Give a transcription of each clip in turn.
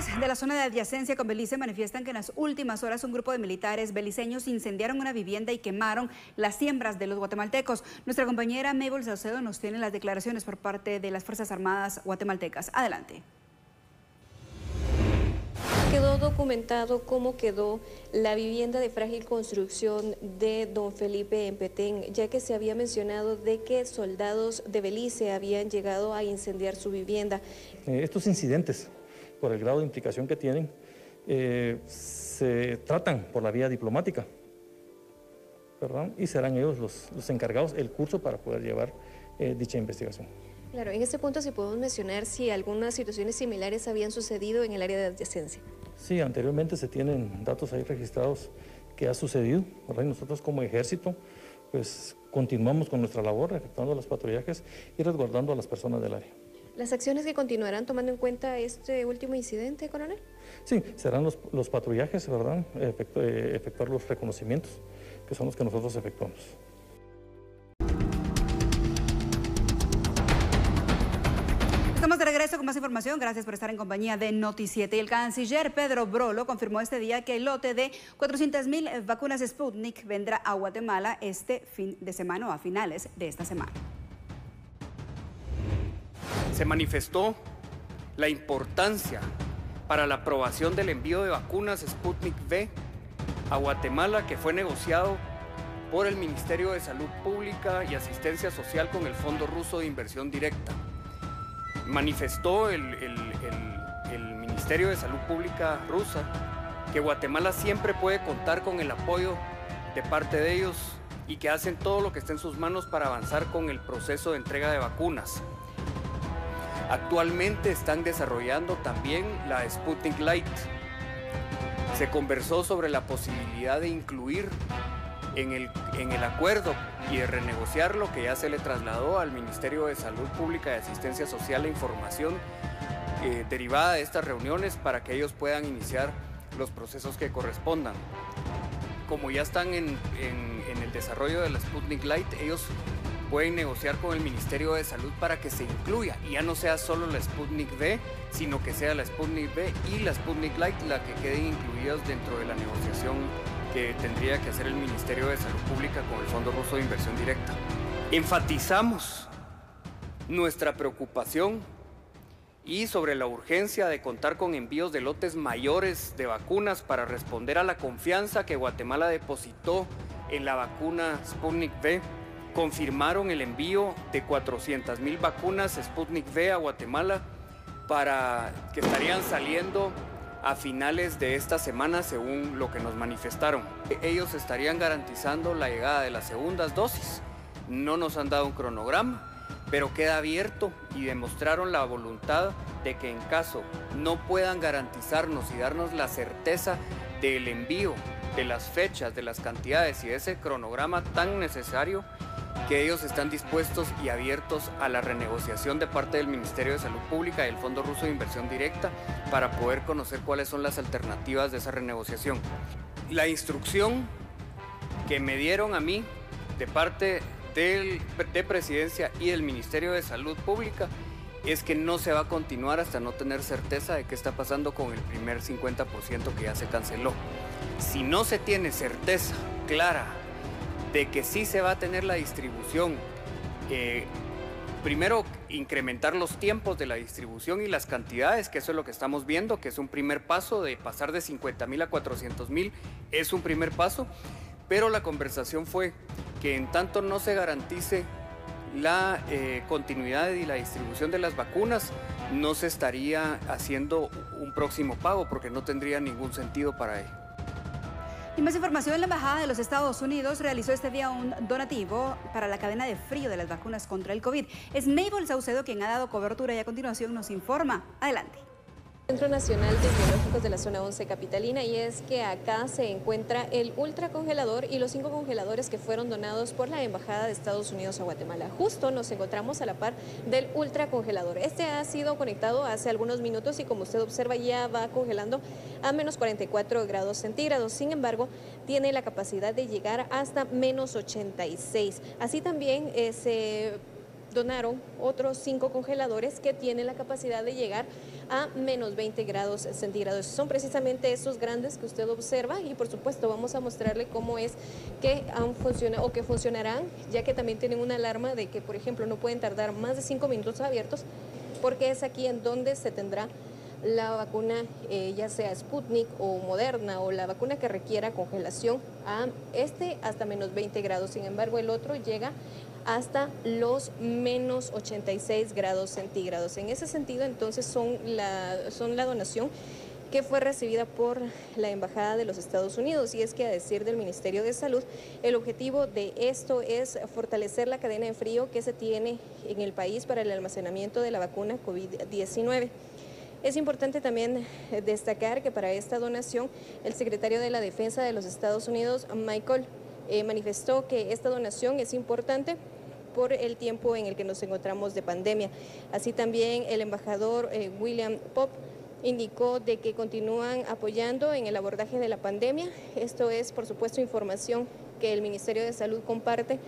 De la zona de adyacencia con Belice manifiestan que en las últimas horas un grupo de militares beliceños incendiaron una vivienda y quemaron las siembras de los guatemaltecos. Nuestra compañera Mabel Salcedo nos tiene las declaraciones por parte de las Fuerzas Armadas guatemaltecas. Adelante. Quedó documentado cómo quedó la vivienda de frágil construcción de don Felipe en Petén, ya que se había mencionado de que soldados de Belice habían llegado a incendiar su vivienda. Eh, estos incidentes por el grado de implicación que tienen, eh, se tratan por la vía diplomática, ¿verdad? Y serán ellos los, encargados, el curso para poder llevar eh, dicha investigación. Claro, en este punto si podemos mencionar si algunas situaciones similares habían sucedido en el área de adyacencia. Sí, anteriormente se tienen datos ahí registrados que ha sucedido, ¿verdad? Y nosotros como ejército, pues continuamos con nuestra labor, efectuando los patrullajes y resguardando a las personas del área. ¿Las acciones que continuarán tomando en cuenta este último incidente, coronel? Sí, serán los, patrullajes, ¿verdad? Eh, efectuar los reconocimientos, que son los que nosotros efectuamos. Estamos de regreso con más información. Gracias por estar en compañía de Noti7. El canciller Pedro Brolo confirmó este día que el lote de 400.000 vacunas Sputnik vendrá a Guatemala este fin de semana o a finales de esta semana se manifestó la importancia para la aprobación del envío de vacunas Sputnik V a Guatemala que fue negociado por el Ministerio de Salud Pública y Asistencia Social con el Fondo Ruso de Inversión Directa. Manifestó el, Ministerio de Salud Pública rusa que Guatemala siempre puede contar con el apoyo de parte de ellos y que hacen todo lo que esté en sus manos para avanzar con el proceso de entrega de vacunas. Actualmente están desarrollando también la Sputnik Light. Se conversó sobre la posibilidad de incluir en el, en el acuerdo y de renegociar lo que ya se le trasladó al Ministerio de Salud Pública y Asistencia Social e Información eh, derivada de estas reuniones para que ellos puedan iniciar los procesos que correspondan. Como ya están en, en el desarrollo de la Sputnik Light, ellos pueden negociar con el Ministerio de Salud para que se incluya y ya no sea solo la Sputnik V, sino que sea la Sputnik V y la Sputnik Light la que queden incluidas dentro de la negociación que tendría que hacer el Ministerio de Salud Pública con el Fondo Ruso de Inversión Directa. Enfatizamos nuestra preocupación y sobre la urgencia de contar con envíos de lotes mayores de vacunas para responder a la confianza que Guatemala depositó en la vacuna Sputnik V confirmaron el envío de 400.000 vacunas Sputnik V a Guatemala para que estarían saliendo a finales de esta semana según lo que nos manifestaron. Ellos estarían garantizando la llegada de las segundas dosis. No nos han dado un cronograma, pero queda abierto y demostraron la voluntad de que en caso no puedan garantizarnos y darnos la certeza del envío, de las fechas, de las cantidades y de ese cronograma tan necesario, que ellos están dispuestos y abiertos a la renegociación de parte del Ministerio de Salud Pública y el Fondo Ruso de Inversión Directa para poder conocer cuáles son las alternativas de esa renegociación. La instrucción que me dieron a mí de parte del, de Presidencia y del Ministerio de Salud Pública es que no se va a continuar hasta no tener certeza de qué está pasando con el primer 50% que ya se canceló. Si no se tiene certeza clara de que sí se va a tener la distribución. Eh, primero, incrementar los tiempos de la distribución y las cantidades, que eso es lo que estamos viendo, que es un primer paso de pasar de 50 mil a 400 mil, es un primer paso, pero la conversación fue que en tanto no se garantice la eh, continuidad y la distribución de las vacunas, no se estaría haciendo un próximo pago porque no tendría ningún sentido para ello. Y más información, la Embajada de los Estados Unidos realizó este día un donativo para la cadena de frío de las vacunas contra el COVID. Es Mabel Saucedo quien ha dado cobertura y a continuación nos informa. Adelante. Centro Nacional de Biológicos de la Zona 11 Capitalina y es que acá se encuentra el ultracongelador y los cinco congeladores que fueron donados por la Embajada de Estados Unidos a Guatemala. Justo nos encontramos a la par del ultracongelador. Este ha sido conectado hace algunos minutos y como usted observa ya va congelando a menos 44 grados centígrados. Sin embargo, tiene la capacidad de llegar hasta menos 86. Así también eh, se donaron otros cinco congeladores que tienen la capacidad de llegar menos 20 grados centígrados. Son precisamente esos grandes que usted observa y por supuesto vamos a mostrarle cómo es que han funcionado o que funcionarán, ya que también tienen una alarma de que, por ejemplo, no pueden tardar más de cinco minutos abiertos, porque es aquí en donde se tendrá la vacuna, eh, ya sea Sputnik o Moderna o la vacuna que requiera congelación a este hasta menos 20 grados. Sin embargo, el otro llega hasta los menos 86 grados centígrados. En ese sentido, entonces, son la, son la donación que fue recibida por la Embajada de los Estados Unidos. Y es que a decir del Ministerio de Salud, el objetivo de esto es fortalecer la cadena de frío que se tiene en el país para el almacenamiento de la vacuna COVID-19. Es importante también destacar que para esta donación el secretario de la Defensa de los Estados Unidos, Michael, eh, manifestó que esta donación es importante por el tiempo en el que nos encontramos de pandemia. Así también el embajador eh, William Pop indicó de que continúan apoyando en el abordaje de la pandemia. Esto es, por supuesto, información que el Ministerio de Salud comparte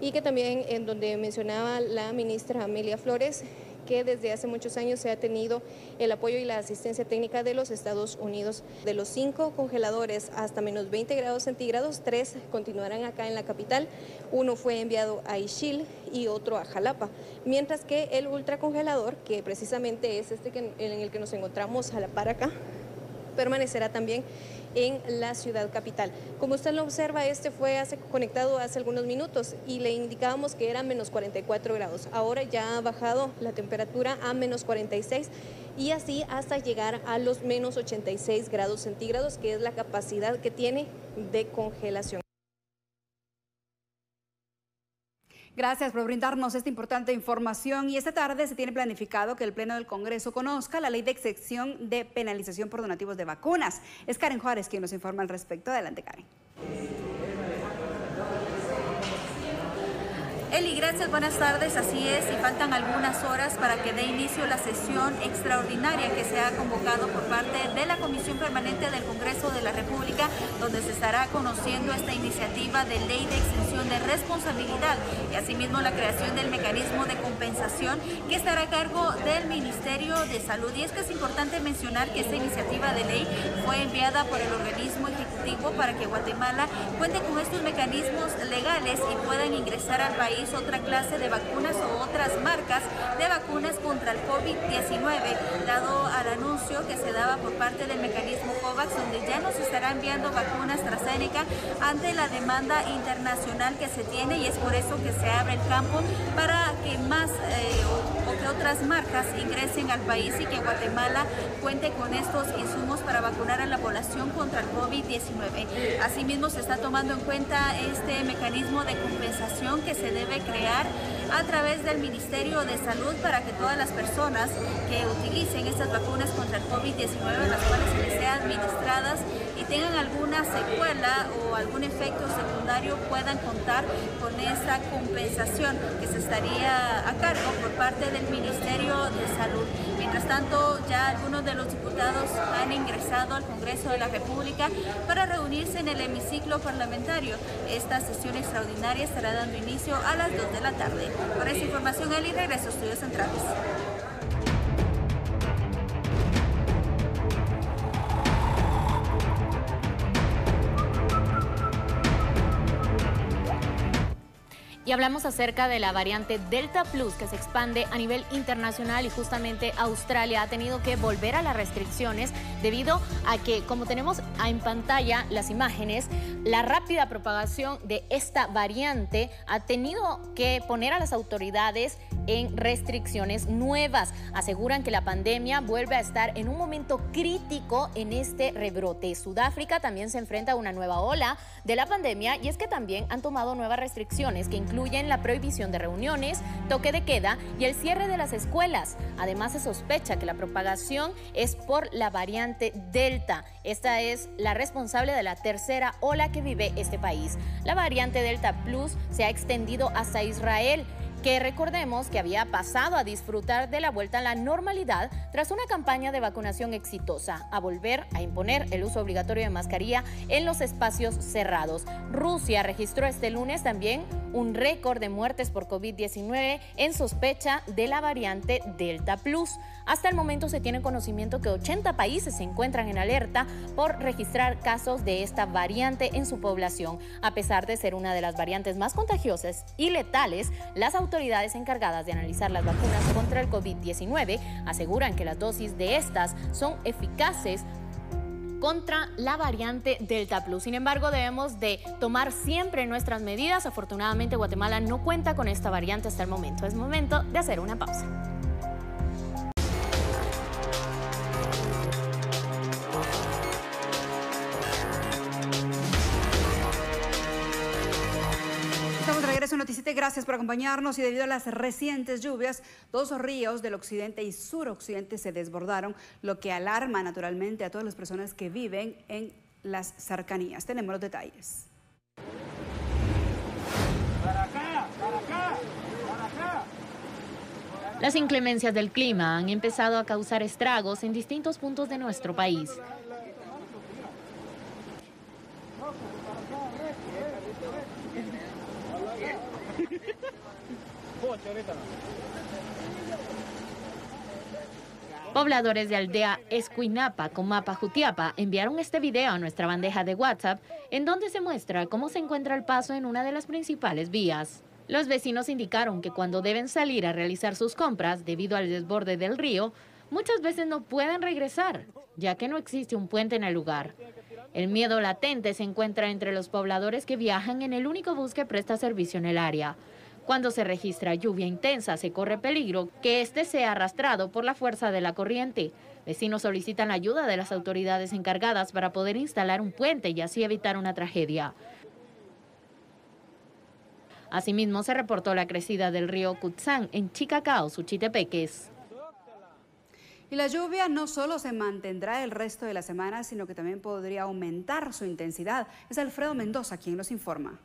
y que también en donde mencionaba la ministra Amelia Flores, que desde hace muchos años se ha tenido el apoyo y la asistencia técnica de los Estados Unidos. De los cinco congeladores hasta menos 20 grados centígrados, tres continuarán acá en la capital. Uno fue enviado a Ixil y otro a Jalapa. Mientras que el ultracongelador, que precisamente es este en el que nos encontramos a la par acá, permanecerá también en la ciudad capital. Como usted lo observa, este fue conectado hace algunos minutos y le indicábamos que era menos 44 grados. Ahora ya ha bajado la temperatura a menos 46 y así hasta llegar a los menos 86 grados centígrados, que es la capacidad que tiene de congelación. Gracias por brindarnos esta importante información y esta tarde se tiene planificado que el Pleno del Congreso conozca la ley de excepción de penalización por donativos de vacunas. Es Karen Juárez quien nos informa al respecto. Adelante, Karen. Eli, gracias, buenas tardes. Así es, y faltan algunas horas para que dé inicio la sesión extraordinaria que se ha convocado por parte de la Comisión Permanente del Congreso de la República, donde se estará conociendo esta iniciativa de ley de extensión de responsabilidad y asimismo la creación del mecanismo de compensación que estará a cargo del Ministerio de Salud. Y es que es importante mencionar que esta iniciativa de ley fue enviada por el organismo para que Guatemala cuente con estos mecanismos legales y puedan ingresar al país otra clase de vacunas o otras marcas de vacunas contra el COVID-19, dado al anuncio que se daba por parte del mecanismo COVAX, donde ya nos estará enviando vacunas AstraZeneca ante la demanda internacional que se tiene y es por eso que se abre el campo para que más eh, o, que otras marcas ingresen al país y que Guatemala cuente con estos insumos para vacunar a la población contra el COVID-19. Asimismo, se está tomando en cuenta este mecanismo de compensación que se debe crear a través del Ministerio de Salud para que todas las personas que utilicen estas vacunas contra el COVID-19, las cuales se les sean administradas y tengan alguna secuela o algún efecto secundario, puedan contar con esa compensación que se estaría a cargo por parte del Ministerio de Salud. Mientras tanto, ya algunos de los diputados han ingresado al Congreso de la República para reunirse en el hemiciclo parlamentario. Esta sesión extraordinaria estará dando inicio a las 2 de la tarde. Por esa información, Eli, regreso a Estudios Centrales. Hablamos acerca de la variante Delta Plus que se expande a nivel internacional y justamente Australia ha tenido que volver a las restricciones debido a que, como tenemos en pantalla las imágenes, la rápida propagación de esta variante ha tenido que poner a las autoridades en restricciones nuevas. Aseguran que la pandemia vuelve a estar en un momento crítico en este rebrote. Sudáfrica también se enfrenta a una nueva ola de la pandemia y es que también han tomado nuevas restricciones que incluyen la prohibición de reuniones, toque de queda y el cierre de las escuelas. Además se sospecha que la propagación es por la variante Delta. Esta es la responsable de la tercera ola que vive este país. La variante Delta Plus se ha extendido hasta Israel que recordemos que había pasado a disfrutar de la vuelta a la normalidad tras una campaña de vacunación exitosa, a volver a imponer el uso obligatorio de mascarilla en los espacios cerrados. Rusia registró este lunes también un récord de muertes por COVID-19 en sospecha de la variante Delta Plus. Hasta el momento se tiene conocimiento que 80 países se encuentran en alerta por registrar casos de esta variante en su población. A pesar de ser una de las variantes más contagiosas y letales, las autoridades encargadas de analizar las vacunas contra el COVID-19 aseguran que las dosis de estas son eficaces contra la variante Delta Plus. Sin embargo, debemos de tomar siempre nuestras medidas. Afortunadamente, Guatemala no cuenta con esta variante hasta el momento. Es momento de hacer una pausa. Noticite, gracias por acompañarnos y debido a las recientes lluvias, dos ríos del occidente y suroccidente se desbordaron, lo que alarma naturalmente a todas las personas que viven en las cercanías. Tenemos los detalles. Las inclemencias del clima han empezado a causar estragos en distintos puntos de nuestro país. Pobladores de aldea Escuinapa, Comapa, Jutiapa enviaron este video a nuestra bandeja de WhatsApp en donde se muestra cómo se encuentra el paso en una de las principales vías. Los vecinos indicaron que cuando deben salir a realizar sus compras debido al desborde del río, muchas veces no pueden regresar, ya que no existe un puente en el lugar. El miedo latente se encuentra entre los pobladores que viajan en el único bus que presta servicio en el área. Cuando se registra lluvia intensa, se corre peligro que éste sea arrastrado por la fuerza de la corriente. Vecinos solicitan la ayuda de las autoridades encargadas para poder instalar un puente y así evitar una tragedia. Asimismo, se reportó la crecida del río Cutzán en Chicacao, Suchitepeques. Y la lluvia no solo se mantendrá el resto de la semana, sino que también podría aumentar su intensidad. Es Alfredo Mendoza quien nos informa.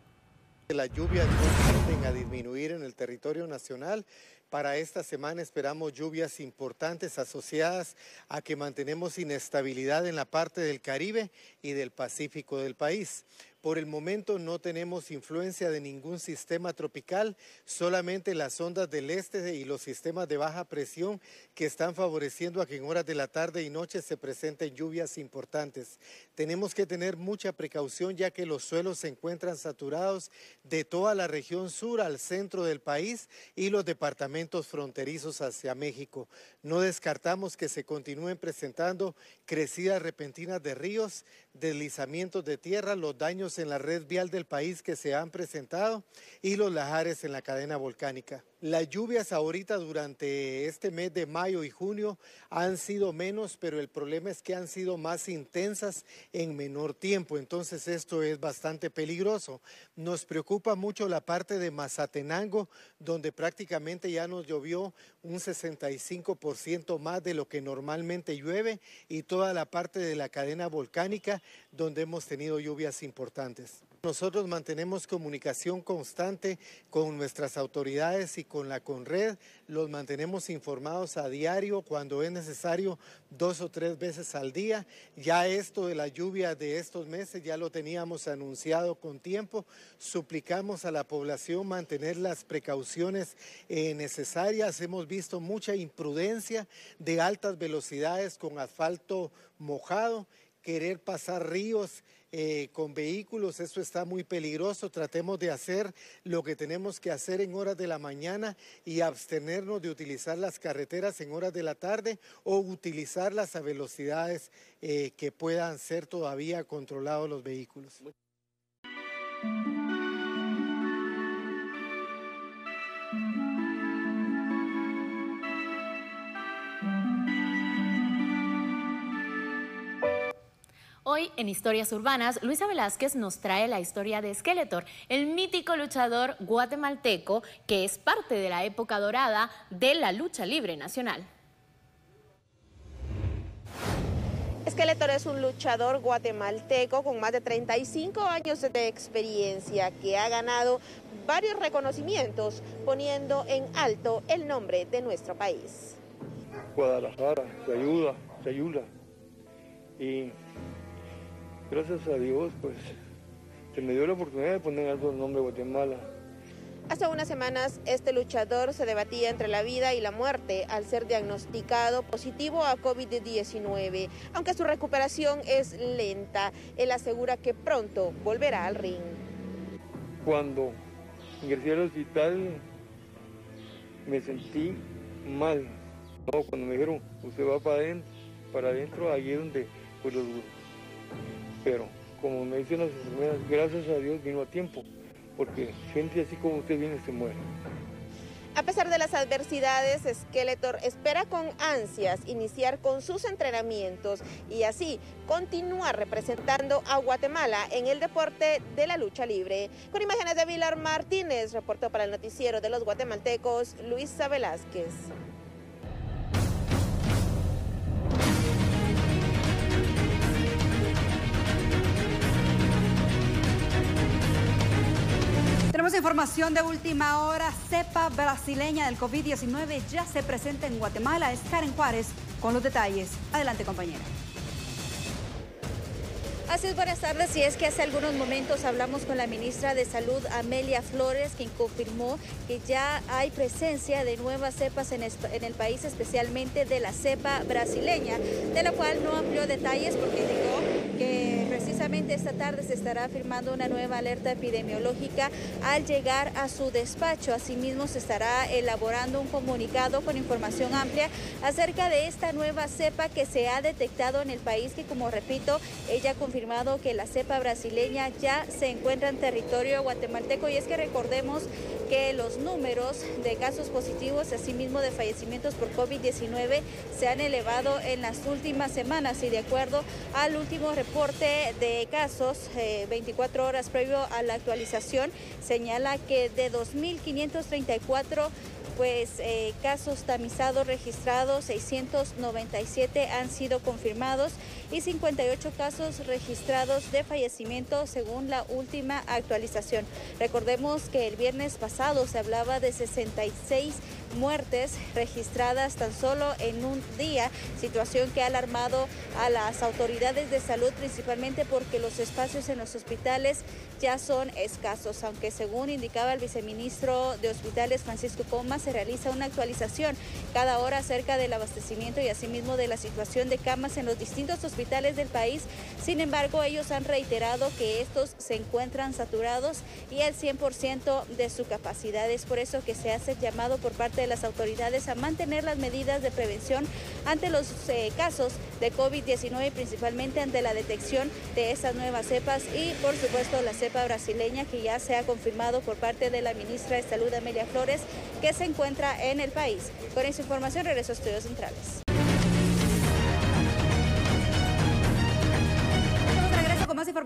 La lluvia no tienden a disminuir en el territorio nacional. Para esta semana esperamos lluvias importantes asociadas a que mantenemos inestabilidad en la parte del Caribe y del Pacífico del país. Por el momento no tenemos influencia de ningún sistema tropical, solamente las ondas del este y los sistemas de baja presión que están favoreciendo a que en horas de la tarde y noche se presenten lluvias importantes. Tenemos que tener mucha precaución ya que los suelos se encuentran saturados de toda la región sur al centro del país y los departamentos fronterizos hacia México. No descartamos que se continúen presentando crecidas repentinas de ríos, deslizamientos de tierra, los daños en la red vial del país que se han presentado y los lajares en la cadena volcánica. Las lluvias ahorita durante este mes de mayo y junio han sido menos, pero el problema es que han sido más intensas en menor tiempo, entonces esto es bastante peligroso. Nos preocupa mucho la parte de Mazatenango, donde prácticamente ya nos llovió un 65% más de lo que normalmente llueve y toda la parte de la cadena volcánica, donde hemos tenido lluvias importantes. Nosotros mantenemos comunicación constante con nuestras autoridades y con la Conred. Los mantenemos informados a diario cuando es necesario dos o tres veces al día. Ya esto de la lluvia de estos meses ya lo teníamos anunciado con tiempo. Suplicamos a la población mantener las precauciones eh, necesarias. Hemos visto mucha imprudencia de altas velocidades con asfalto mojado, querer pasar ríos eh, con vehículos, eso está muy peligroso. Tratemos de hacer lo que tenemos que hacer en horas de la mañana y abstenernos de utilizar las carreteras en horas de la tarde o utilizarlas a velocidades eh, que puedan ser todavía controlados los vehículos. Hoy en Historias Urbanas, Luisa Velázquez nos trae la historia de Skeletor, el mítico luchador guatemalteco que es parte de la época dorada de la lucha libre nacional. Skeletor es un luchador guatemalteco con más de 35 años de experiencia que ha ganado varios reconocimientos poniendo en alto el nombre de nuestro país. Guadalajara, te ayuda, te ayuda. Y gracias a Dios, pues se me dio la oportunidad de poner alto el nombre de Guatemala. Hace unas semanas este luchador se debatía entre la vida y la muerte al ser diagnosticado positivo a COVID-19. Aunque su recuperación es lenta, él asegura que pronto volverá al ring. Cuando ingresé al hospital me sentí mal. cuando me dijeron, usted va para adentro, para adentro, ahí es donde fue lo duro. Pero como me dicen las enfermeras, gracias a Dios vino a tiempo porque gente así como usted viene se muere. A pesar de las adversidades, Skeletor espera con ansias iniciar con sus entrenamientos y así continuar representando a Guatemala en el deporte de la lucha libre. Con imágenes de Vilar Martínez, reportó para el noticiero de los guatemaltecos Luisa Velázquez. Información de última hora. Cepa brasileña del COVID-19 ya se presenta en Guatemala. Es Karen Juárez con los detalles. Adelante, compañera. Así es, buenas tardes. Y es que hace algunos momentos hablamos con la ministra de Salud, Amelia Flores, quien confirmó que ya hay presencia de nuevas cepas en, en el país, especialmente de la cepa brasileña, de la cual no amplió detalles porque dijo que esta tarde se estará firmando una nueva alerta epidemiológica al llegar a su despacho. Asimismo, se estará elaborando un comunicado con información amplia acerca de esta nueva cepa que se ha detectado en el país, que como repito, ella ha confirmado que la cepa brasileña ya se encuentra en territorio guatemalteco y es que recordemos que los números de casos positivos, asimismo de fallecimientos por COVID-19, se han elevado en las últimas semanas y de acuerdo al último reporte de casos, 24 eh, horas previo a la actualización, señala que de 2.534 pues eh, casos tamizados registrados, 697 han sido confirmados y 58 casos registrados de fallecimiento según la última actualización. Recordemos que el viernes pasado se hablaba de 66 muertes registradas tan solo en un día, situación que ha alarmado a las autoridades de salud principalmente porque los espacios en los hospitales ya son escasos, aunque según indicaba el viceministro de Hospitales Francisco Comas, se realiza una actualización cada hora acerca del abastecimiento y asimismo de la situación de camas en los distintos hospitales del país. Sin embargo, ellos han reiterado que estos se encuentran saturados y al 100% de su capacidad. Es por eso que se hace llamado por parte de las autoridades a mantener las medidas de prevención ante los eh, casos de COVID-19 principalmente ante la detección de esas nuevas cepas y por supuesto la cepa brasileña que ya se ha confirmado por parte de la ministra de Salud Amelia Flores que se encuentra en el país. Con esa información regreso a Estudios Centrales.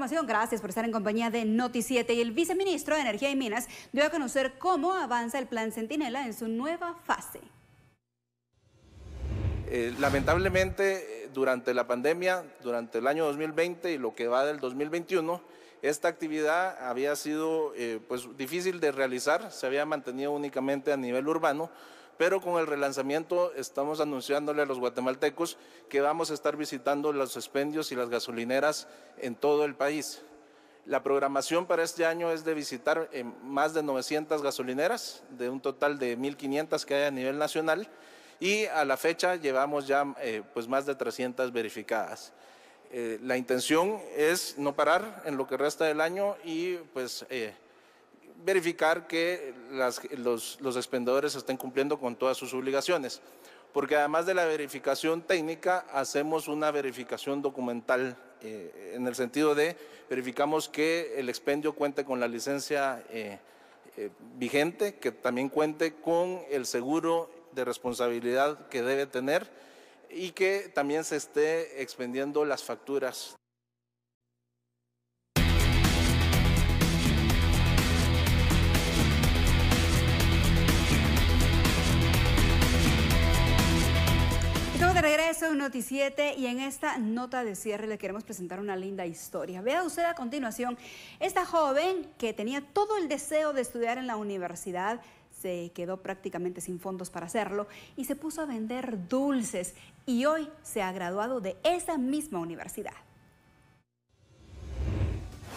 Gracias por estar en compañía de Noti7. Y el viceministro de Energía y Minas dio a conocer cómo avanza el plan Centinela en su nueva fase. Eh, lamentablemente, durante la pandemia, durante el año 2020 y lo que va del 2021, esta actividad había sido eh, pues, difícil de realizar, se había mantenido únicamente a nivel urbano, pero con el relanzamiento estamos anunciándole a los guatemaltecos que vamos a estar visitando los expendios y las gasolineras en todo el país. La programación para este año es de visitar eh, más de 900 gasolineras, de un total de 1.500 que hay a nivel nacional, y a la fecha llevamos ya eh, pues más de 300 verificadas. Eh, la intención es no parar en lo que resta del año y pues verificar que los, los expendedores estén cumpliendo con todas sus obligaciones. Porque además de la verificación técnica, hacemos una verificación documental eh, en el sentido de verificamos que el expendio cuente con la licencia eh, eh, vigente, que también cuente con el seguro de responsabilidad que debe tener y que también se esté expendiendo las facturas de regreso en Noti7 y en esta nota de cierre le queremos presentar una linda historia. Vea usted a continuación esta joven que tenía todo el deseo de estudiar en la universidad se quedó prácticamente sin fondos para hacerlo y se puso a vender dulces y hoy se ha graduado de esa misma universidad.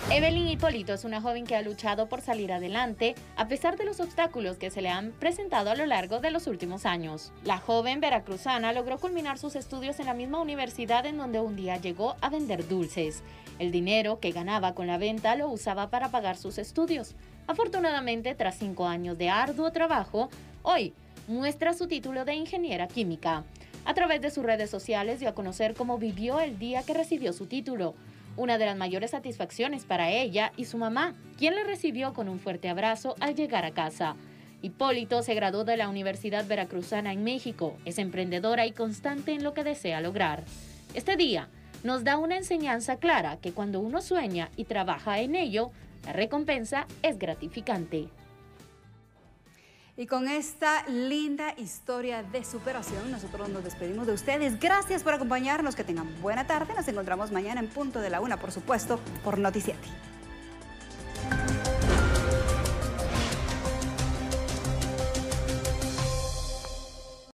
Evelyn Hipólito es una joven que ha luchado por salir adelante a pesar de los obstáculos que se le han presentado a lo largo de los últimos años. La joven veracruzana logró culminar sus estudios en la misma universidad en donde un día llegó a vender dulces. El dinero que ganaba con la venta lo usaba para pagar sus estudios. Afortunadamente, tras cinco años de arduo trabajo, hoy muestra su título de ingeniera química. A través de sus redes sociales dio a conocer cómo vivió el día que recibió su título una de las mayores satisfacciones para ella y su mamá, quien le recibió con un fuerte abrazo al llegar a casa. Hipólito se graduó de la Universidad Veracruzana en México, es emprendedora y constante en lo que desea lograr. Este día nos da una enseñanza clara que cuando uno sueña y trabaja en ello, la recompensa es gratificante. Y con esta linda historia de superación, nosotros nos despedimos de ustedes. Gracias por acompañarnos, que tengan buena tarde. Nos encontramos mañana en punto de la una, por supuesto, por Noticiete.